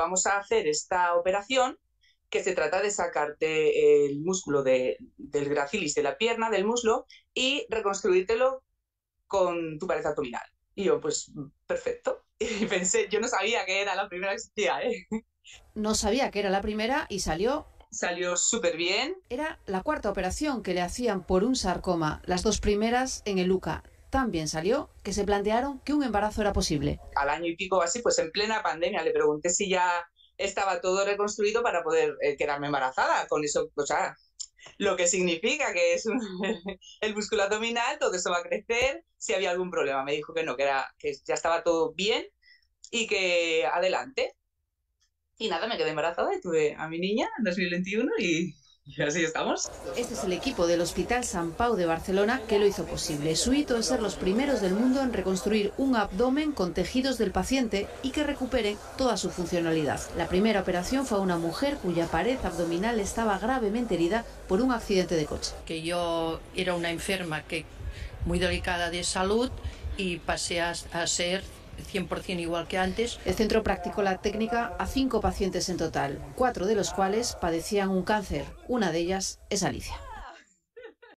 vamos a hacer esta operación que se trata de sacarte el músculo de, del gracilis de la pierna, del muslo, y reconstruírtelo con tu pared abdominal. Y yo, pues, perfecto. Y pensé, yo no sabía que era la primera que existía, ¿eh? No sabía que era la primera y salió salió súper bien. Era la cuarta operación que le hacían por un sarcoma, las dos primeras en el LUCA. Tan bien salió que se plantearon que un embarazo era posible. Al año y pico así, pues en plena pandemia, le pregunté si ya estaba todo reconstruido para poder eh, quedarme embarazada. Con eso, o sea, lo que significa que es el músculo abdominal, todo eso va a crecer. Si había algún problema, me dijo que no, que, era, que ya estaba todo bien y que adelante. Y nada, me quedé embarazada y tuve a mi niña en 2021 y, y así estamos. Este es el equipo del Hospital San Pau de Barcelona que lo hizo posible. Su hito es ser los primeros del mundo en reconstruir un abdomen con tejidos del paciente y que recupere toda su funcionalidad. La primera operación fue a una mujer cuya pared abdominal estaba gravemente herida por un accidente de coche. Que yo era una enferma que muy delicada de salud y pasé a, a ser 100% igual que antes. El centro practicó la técnica a cinco pacientes en total, cuatro de los cuales padecían un cáncer. Una de ellas es Alicia.